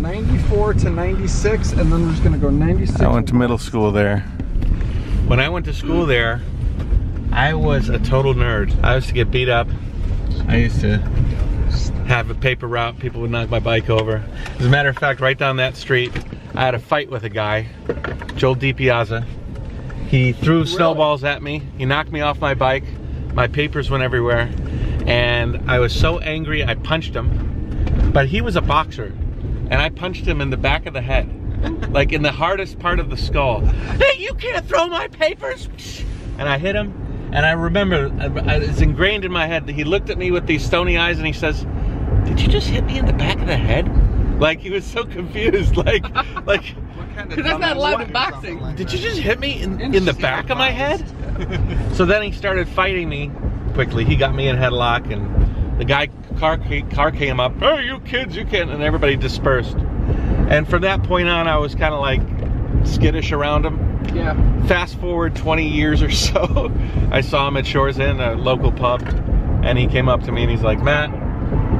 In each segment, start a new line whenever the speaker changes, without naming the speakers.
94 to 96, and then we're just gonna go 96.
I went to middle school there. When I went to school there, I was a total nerd. I used to get beat up. I used to have a paper route. People would knock my bike over. As a matter of fact, right down that street, I had a fight with a guy, Joel DiPiazza. He threw snowballs at me. He knocked me off my bike. My papers went everywhere. And I was so angry, I punched him. But he was a boxer. And I punched him in the back of the head. Like in the hardest part of the skull. Hey, you can't throw my papers! And I hit him. And I remember, it's ingrained in my head that he looked at me with these stony eyes and he says, did you just hit me in the back of the head? Like he was so confused, like, like,
Because that's not allowed in boxing.
did you just hit me in, in the back of my head? so then he started fighting me quickly. He got me in headlock and the guy, car, car came up, hey you kids, you can't, and everybody dispersed. And from that point on, I was kind of like skittish around him.
Yeah.
Fast forward 20 years or so, I saw him at Shores Inn, a local pub, and he came up to me and he's like, Matt,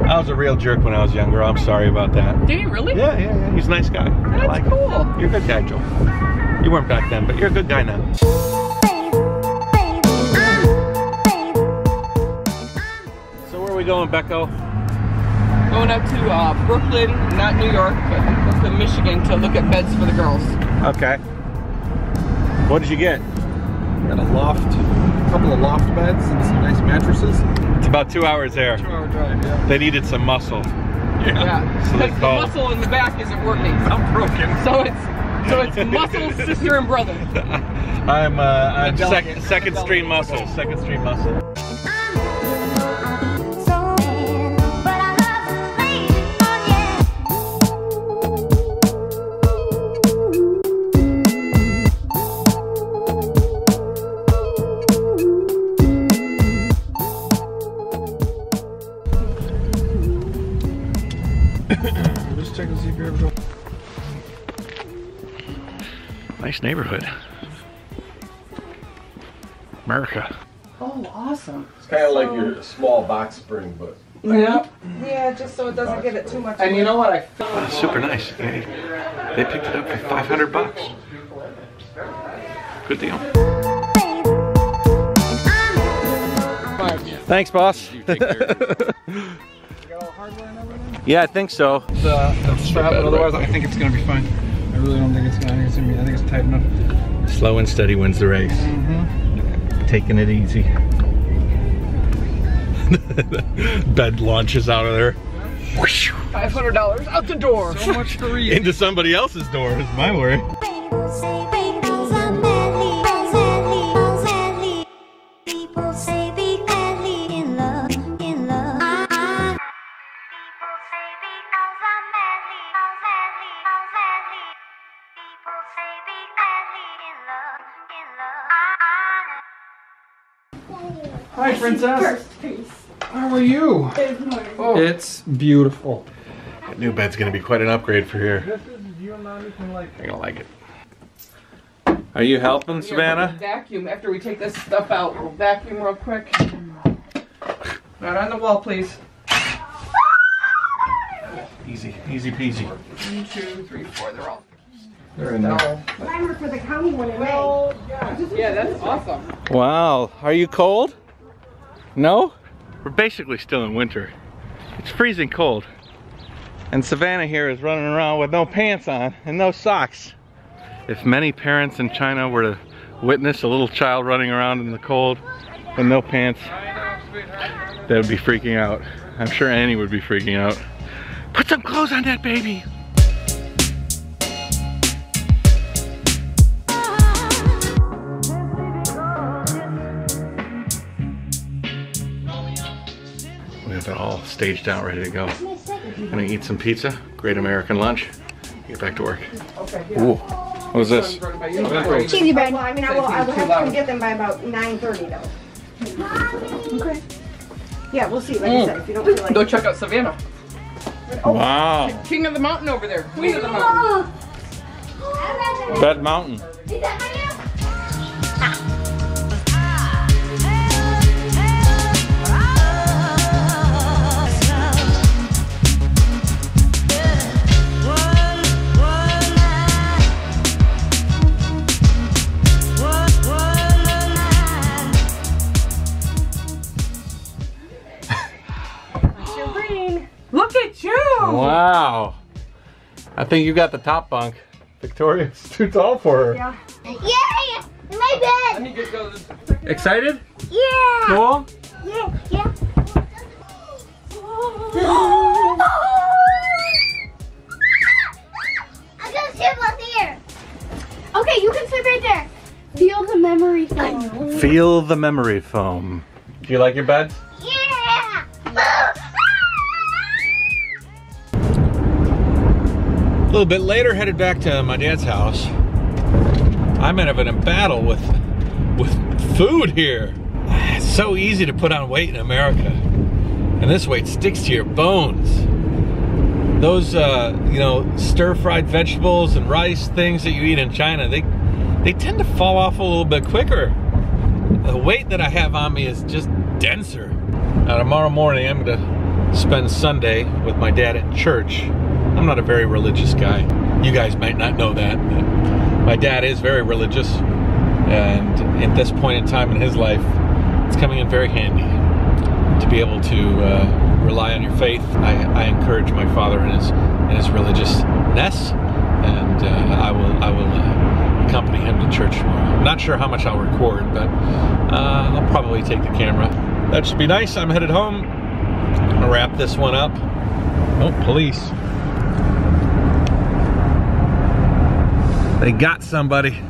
I was a real jerk when I was younger. I'm sorry about that.
Did he really?
Yeah, yeah, yeah. He's a nice guy. I
That's
like him.
cool.
You're a good guy, Joel. You weren't back then, but you're a good guy now. We going, Becco?
Going up to uh, Brooklyn, not New York, but Brooklyn, Michigan to look at beds for the girls.
Okay. What did you get?
Got a loft, a couple of loft beds and some nice mattresses.
It's about two hours there.
Two hour drive, yeah.
They needed some muscle.
Yeah.
So
Because the
call-
muscle in the back isn't working.
I'm broken.
So it's so it's muscle, sister, and brother.
I'm uh, I'm sec
delicate-
second
delicate
stream muscle. Second stream muscle.
Just to see if you're ever
Nice neighborhood. America.
Oh, awesome.
It's kind of like your small box spring, but
Yeah.
Yeah, just so it doesn't give it too much.
And you know what? I
Ah, super nice. They, they picked it up for 500 bucks. Good deal. Thanks, boss. yeah, I think so.
the, the strap, but otherwise I think it's gonna be fine. I really don't think it's gonna, I think it's gonna be, I think it's tight enough.
Slow and steady wins the race. Mm-hmm. Taking it easy. Bed launches out of there. Whoosh,
five hundred dollars out the door.
So much for you.
into somebody else's door is my worry.
Hi, princess. How are you? Oh, it's beautiful.
That new bed's gonna be quite an upgrade for here.
You and mommy can like.
You're gonna like it. Are you helping,
Yeah,
Savannah?
Vacuum after we take this stuff out. We'll vacuum real quick. Not on the wall, please.
Easy, easy peasy.
One, two, three, four. They're all.
They're in there.
No.
Timer for the county one in May.
Yeah, that's awesome.
Wow, are you cold? No? We're basically still in winter. It's freezing cold. And Savannah here is running around with no pants on and no socks. If many parents in China were to witness a little child running around in the cold with no pants, they would be freaking out. I'm sure Annie would be freaking out. Put some clothes on that baby. We have it all staged out, ready to go. Gonna eat some pizza, great American lunch, get back to work. Ooh, what was this?
Cheesy bread. Well, I mean, I will, I will have to come get them by about nine thirty though. Okay. Yeah, we'll see, like I mm. said, if you don't feel like.
Go check out Savannah.
Oh, wow,
King of the mountain over there. Queen of the mountain.
Bed Mountain. Oh. I think you got the top bunk. Victoria's too tall for her.
Yeah.
Yay! My bed!
me get go.
Excited?
Yeah!
Cool?
Yeah, yeah. I'm gonna sit up here.
Okay, you can sit right there. Feel the memory foam.
Feel the memory foam. Do you like your beds? A little bit later, headed back to my dad's house. I'm having a battle with with food here. It's so easy to put on weight in America, and this weight sticks to your bones. Those, uh, you know, stir-fried vegetables and rice things that you eat in China, they they tend to fall off a little bit quicker. The weight that I have on me is just denser. Now tomorrow morning, I'm gonna spend Sunday with my dad at church. I'm not a very religious guy. You guys might not know that, my dad is very religious. And at this point in time in his life, it's coming in very handy to be able to uh, rely on your faith. I, I encourage my father in his in his religiousness, and uh, I will I will uh, accompany him to church tomorrow. I'm not sure how much I'll record, but uh, I'll probably take the camera. That should be nice. I'm headed home. I'm gonna wrap this one up. Oh, police. They got somebody.